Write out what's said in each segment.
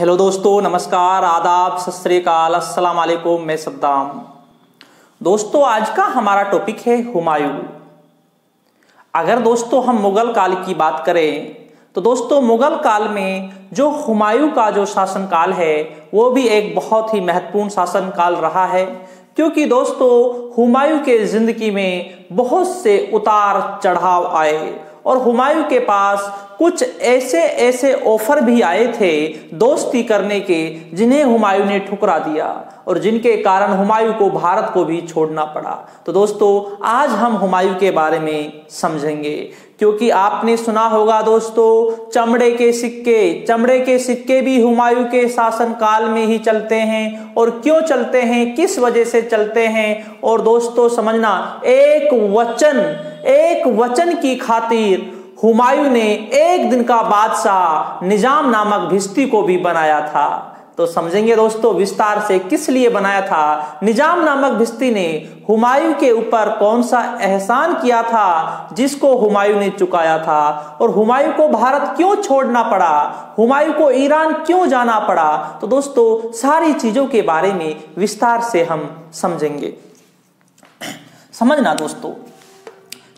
Hello दोस्तों, नमस्कार, आदाब, सत श्रीकाल अस्सलाम वालेकुम, मैं सद्दाम। दोस्तों, आज का हमारा टॉपिक है हुमायूं। अगर दोस्तों हम मुगल काल की बात करें तो दोस्तों मुगल काल में जो हुमायूं का जो शासनकाल है, वो भी एक बहुत ही महत्वपूर्ण शासनकाल रहा है। क्योंकि दोस्तों, हुमायूं के ज़िंदगी में बहुत से उतार चढ़ाव आए। और हुमायूं के पास कुछ ऐसे ऐसे ऑफ़र भी आए थे दोस्ती करने के, जिन्हें हुमायूं ने ठुकरा दिया और जिनके कारण हुमायूं को भारत को भी छोड़ना पड़ा। तो दोस्तों, आज हम हुमायूं के बारे में समझेंगे, क्योंकि आपने सुना होगा दोस्तों, चमड़े के सिक्के, चमड़े के सिक्के भी हुमायूं के शासन काल में ही चलते हैं। और क्यों चलते हैं? किस वजह से चलते हैं? और दोस्तों, समझना, एक वचन एक वचन की खातिर हुमायूं ने एक दिन का बादशाह निज़ाम नामक भिस्ती को भी बनाया था। तो समझेंगे दोस्तों, विस्तार से किस लिए बनाया था? निज़ाम नामक भिस्ती ने हुमायूं के ऊपर कौन सा एहसान किया था जिसको हुमायूं ने चुकाया था? और हुमायूं को भारत क्यों छोड़ना पड़ा? हुमायूं को ईरान क्यों जाना पड़ा? तो दोस्तों, सारी चीज़ों के बारे में विस्तार से हम समझेंगे। समझना दोस्तों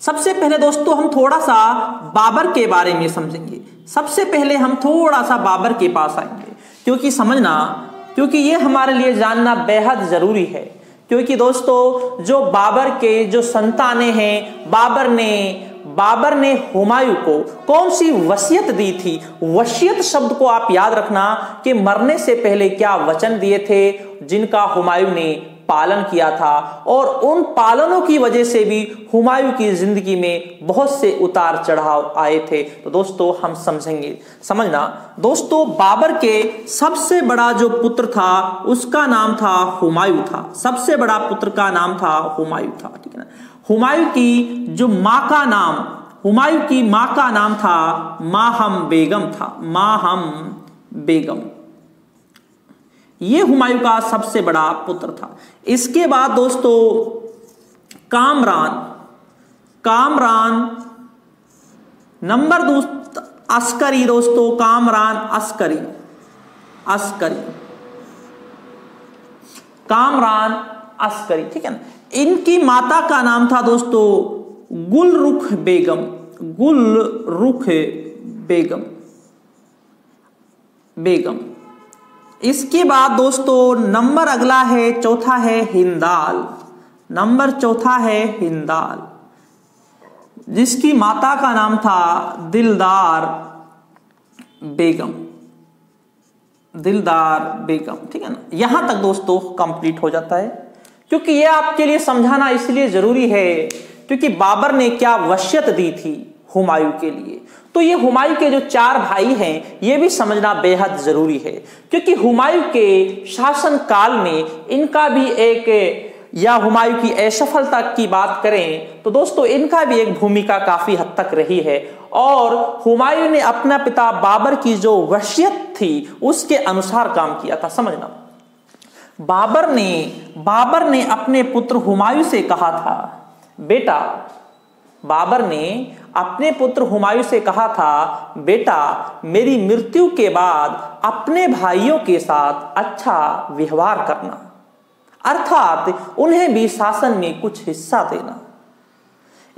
सबसे पहले दोस्तों, हम थोड़ा सा बाबर के बारे में समझेंगे। सबसे पहले हम थोड़ा सा बाबर के पास आएँगे। क्योंकि समझना, क्योंकि ये हमारे लिए जानना बेहद ज़रूरी है। क्योंकि दोस्तों, जो बाबर के जो संताने हैं, बाबर ने बाबर ने हुमायूं को कौन सी वसीयत दी थी? वसीयत शब्द को आप याद रखना कि मरने से पहले क्या वचन दिए थे जिनका हुमायूं ने पालन किया था और उन पालनों की वजह से भी हुमायूं की ज़िंदगी में बहुत से उतार चढ़ाव आए थे। तो दोस्तों, हम समझेंगे। समझना, दोस्तों, बाबर के सबसे बड़ा जो पुत्र था, उसका नाम था हुमायूं था। सबसे बड़ा पुत्र का नाम था हुमायूं था, ठीक है ना? हुमायूं की जो माँ का नाम, हुमायूं की माँ का नाम था माहम बेगम था, माहम बेगम। ये हुमायूं का सबसे बड़ा पुत्र था। इसके बाद दोस्तों, कामरान कामरान नंबर दोस्त, अस्करी दोस्तों, कामरान अस्करी अस्करी, कामरान अस्करी, ठीक है ना? इनकी माता का नाम था दोस्तों, गुलरुख बेगम गुलरुख बेगम बेगम। इसके बाद दोस्तों, नंबर अगला है, चौथा है हिंदाल। नंबर चौथा है हिंदाल। जिसकी माता का नाम था दिलदार बेगम। दिलदार बेगम, ठीक है ना? यहाँ तक दोस्तों कंप्लीट हो जाता है। क्योंकि यह आपके लिए समझाना इसलिए ज़रूरी है, क्योंकि बाबर ने क्या वशियत दी थी? हुमायूं के लिए। तो ये हुमायूं के जो चार भाई हैं, ये भी समझना बेहद ज़रूरी है, क्योंकि हुमायूं के शासन काल में इनका भी एक, या हुमायूं की असफलता की बात करें तो दोस्तों इनका भी एक भूमिका काफ़ी हद तक रही है। और हुमायूं ने अपना पिता बाबर की जो वशियत थी, उसके अनुसार काम किया था, समझना। बाबर ने बाबर ने अपने पुत्र हुमायूं से कहा था, बेटा बाबर ने अपने पुत्र हुमायूं से कहा था, बेटा, मेरी मृत्यु के बाद अपने भाइयों के साथ अच्छा व्यवहार करना। अर्थात उन्हें भी शासन में कुछ हिस्सा देना।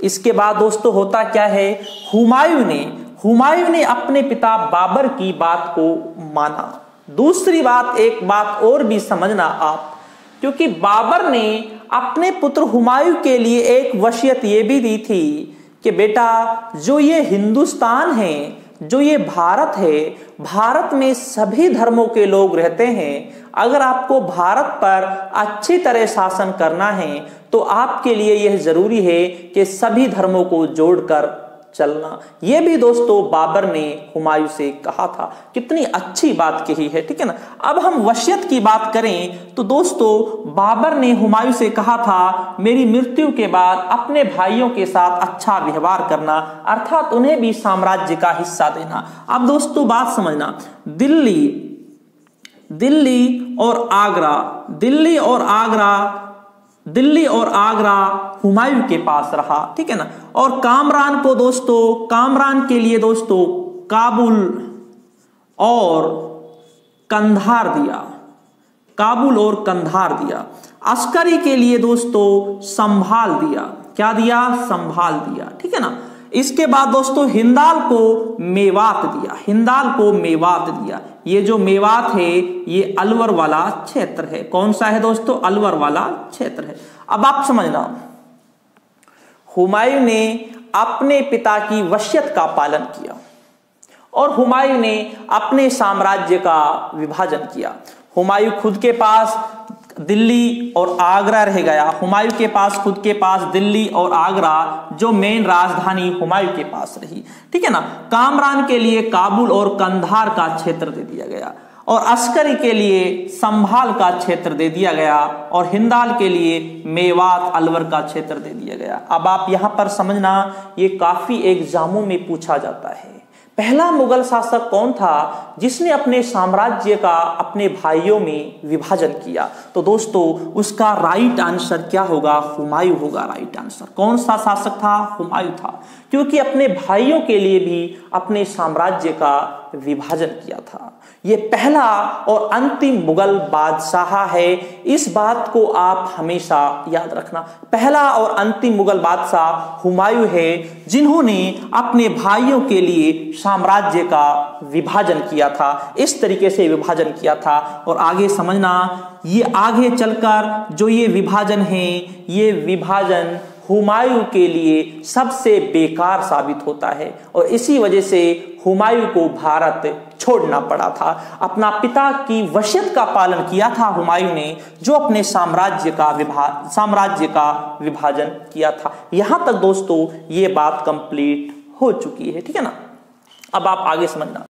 इसके बाद दोस्तों होता क्या है, हुमायूं ने हुमायूं ने अपने पिता बाबर की बात को माना। दूसरी बात, एक बात और भी समझना आप, क्योंकि बाबर ने अपने पुत्र हुमायूं के लिए एक वशियत ये भी दी थी कि बेटा, जो ये हिंदुस्तान है, जो ये भारत है, भारत में सभी धर्मों के लोग रहते हैं। अगर आपको भारत पर अच्छी तरह शासन करना है तो आपके लिए यह ज़रूरी है कि सभी धर्मों को जोड़कर चलना। यह भी दोस्तों बाबर ने हुमायूं से कहा था। कितनी अच्छी बात कही है, ठीक है ना? अब हम वशियत की बात करें तो दोस्तों बाबर ने हुमायूं से कहा था, मेरी मृत्यु के बाद अपने भाइयों के साथ अच्छा व्यवहार करना, अर्थात उन्हें भी साम्राज्य का हिस्सा देना। अब दोस्तों बात समझना। दिल्ली दिल्ली और आगरा, दिल्ली और आगरा दिल्ली और आगरा हुमायूं के पास रहा, ठीक है ना? और कामरान को दोस्तों, कामरान के लिए दोस्तों, काबुल और कंधार दिया। काबुल और कंधार दिया। अस्करी के लिए दोस्तों, संभाल दिया। क्या दिया? संभाल दिया, ठीक है ना? इसके बाद दोस्तों हिंदाल को मेवात दिया, हिंदाल को मेवात दिया। ये जो मेवात है, ये अलवर वाला क्षेत्र है। कौन सा है दोस्तों? अलवर वाला क्षेत्र है। अब आप समझना हुमायूं ने अपने पिता की वशियत का पालन किया और हुमायूं ने अपने साम्राज्य का विभाजन किया। हुमायूं खुद के पास दिल्ली और आगरा रह गया। हुमायूं के पास, खुद के पास दिल्ली और आगरा, जो मेन राजधानी हुमायूं के पास रही। ठीक है ना? कामरान के लिए काबुल और कंधार का क्षेत्र दे दिया गया। और अस्करी के लिए संभाल का क्षेत्र दे दिया गया। और हिंदाल के लिए मेवात अलवर का क्षेत्र दे दिया गया। अब आप यहाँ पर समझना, ये काफ़ी एग्जामों में पूछा जाता है। पहला मुगल शासक कौन था जिसने अपने साम्राज्य का अपने भाइयों में विभाजन किया? तो दोस्तों, उसका राइट आंसर क्या होगा? हुमायूं होगा राइट आंसर कौन सा शासक था? हुमायूं था। क्योंकि अपने भाइयों के लिए भी अपने साम्राज्य का विभाजन किया था। ये पहला और अंतिम मुगल बादशाह है। इस बात को आप हमेशा याद रखना। पहला और अंतिम मुगल बादशाह हुमायूं है, जिन्होंने अपने भाइयों के लिए साम्राज्य का विभाजन किया था। इस तरीके से विभाजन किया था। और आगे समझना, ये आगे चलकर जो ये विभाजन है, ये विभाजन हुमायूं के लिए सबसे बेकार साबित होता है। और इसी वजह से हुमायूं को भारत छोड़ना पड़ा था। अपना पिता की वशियत का पालन किया था हुमायूं ने, जो अपने साम्राज्य का विभा, साम्राज्य का विभाजन किया था। यहाँ तक दोस्तों, ये बात कंप्लीट हो चुकी है। ठीक है ना? अब आप आगे समझना।